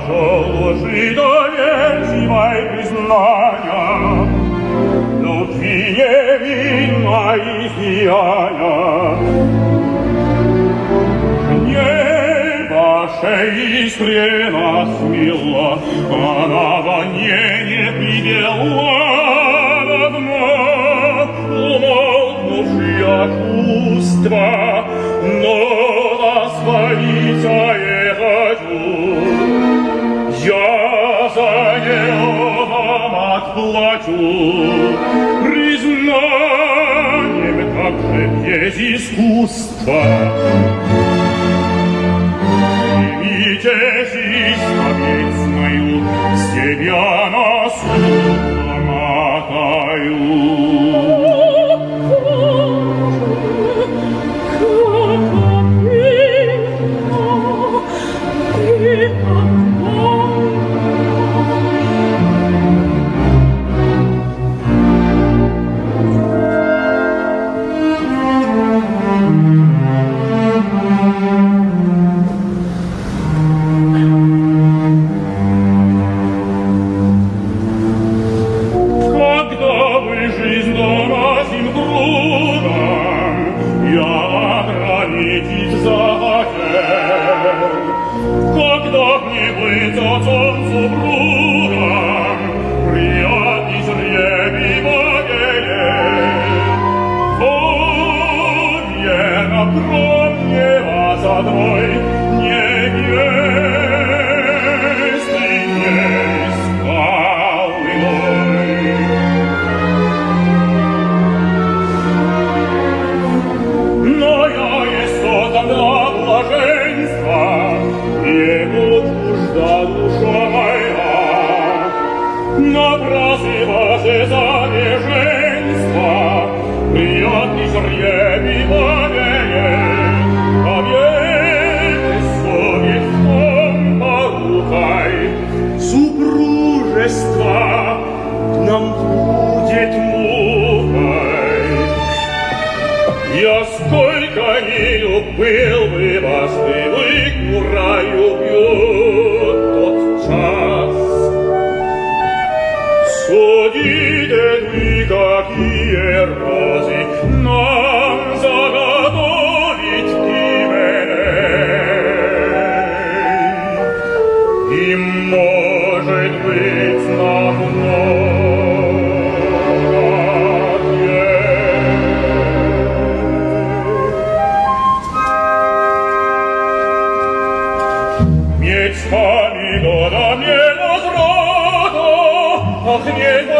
пошел лжи доверчивой признания, Любви невинной сияния. Небо шеи искрена смело, Она во мне не привела давно, Умолкнувшие чувства, Признанием, как же без искусства Примите исповедь мою, Себя на суд намотаю. ограничить захотел. Когда мне быть отцом супругом, приятный жребий моей. Вольера кровне вас одной, любил бы вас, и вы кураю бьют тот час. Mieć pamięć do mnie rozrodo, och nie